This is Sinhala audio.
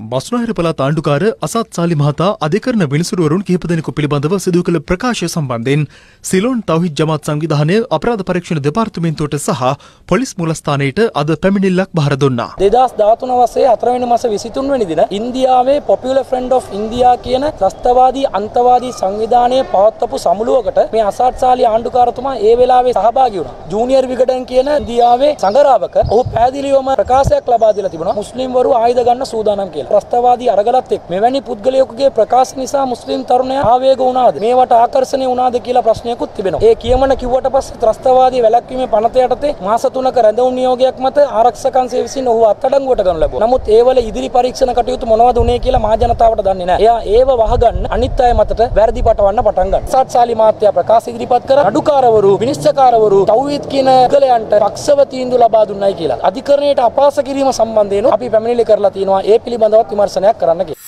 බස්නාහිර පළාත් ආණ්ඩුකාර අසත් සාලි මහතා අධිකරණ විනිසුරුවරුන් කිහිප දෙනෙකු පිළිබඳව සිදු කළ ප්‍රකාශය සම්බන්ධයෙන් සිලොන් තවහිත් ජමාත් සංවිධානය අපරාධ පරීක්ෂණ දෙපාර්තමේන්තුවට සහ පොලිස් මූලස්ථානයට අද පැමිණිල්ලක් බහර දුන්නා. දෙදස් ධාතුන වසේ අතරවෙනි මස විසිතුන්වැනි දින ඉන්දියාවේ පොපියුලර් ෆ්‍රෙන්ඩ් ඔෆ් ඉන්දියා කියන ත්‍රස්තවාදී අන්තවාදී සංවිධානය පවත්වපු සමුළුවකට මේ අසත් සාලි ආණ්ඩුකාරතුමා ඒ වෙලාවේ සහභාගී වුණා. ජූනියර් විගඩන් කියන ඉන්දියාවේ සංගරාවක ඔහු පැහැදිලිවම ප්‍රකාශයක් ලබා දීලා තිබුණා මුස්ලිම්වරු ආයුධ ගන්න සූදානම් කියලා. ත්‍රස්තවාදී අරගලත් එක් මෙවැනි පුද්ගලයෙකුගේ ප්‍රකාශ නිසා මුස්ලිම් තරුණයා ආවේග වුණාද? මේවට ආකර්ෂණය වුණාද කියලා ප්‍රශ්නයකුත් තිබෙනවා. ඒ කියමන කිව්වට පස්සේ ත්‍රස්තවාදී වැළැක්වීමේ පනත යටතේ මාස 3ක රැඳවුම් නියෝගයක් මත ආරක්ෂකංශය විසින් ඔහු අත්අඩංගුවට ගනු ලැබුවා. නමුත් ඒවල ඉදිරි පරීක්ෂණ කටයුතු මොනවද උනේ කියලා මහ ජනතාවට දන්නේ නැහැ. එයා ඒව වහගන්න අනිත් අය මතට වැරදි පටවන්න පටන් ගන්නවා. සත්සාලි මාත්‍යා ප්‍රකාශ ඉදිරිපත් කර අඩුකාරවරු, විනිශ්චයකාරවරු, තව්විත් කියන පුද්ගලයන්ට පක්ෂව තීන්දුව ලබා දුන්නයි කියලා. අධිකරණයට අපහාස කිරීම සම්බන්ධයෙන් අපි පැමිණිලි කරලා තියෙනවා. ඒ පිළිබඳව විමර්ශනයක් කරන්න කියලා.